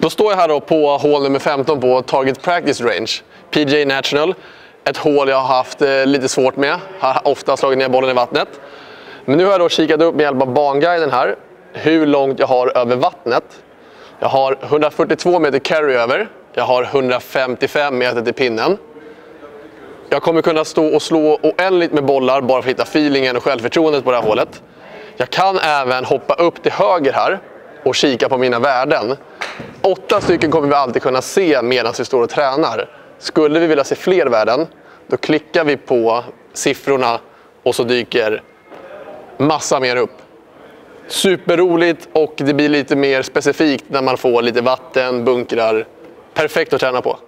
Då står jag här då på hål nummer 15 på Target Practice Range. PJ National. Ett hål jag har haft eh, lite svårt med. Har ofta slagit ner bollen i vattnet. Men nu har jag då kikat upp med hjälp av banguiden här hur långt jag har över vattnet. Jag har 142 meter carry över. Jag har 155 meter till pinnen. Jag kommer kunna stå och slå oändligt med bollar bara för att hitta feelingen och självförtroendet på det här hålet. Jag kan även hoppa upp till höger här och kika på mina värden. Åtta stycken kommer vi alltid kunna se medan vi står och tränar. Skulle vi vilja se fler värden, då klickar vi på siffrorna och så dyker massa mer upp. Superroligt och det blir lite mer specifikt när man får lite vatten, bunkrar. Perfekt att träna på.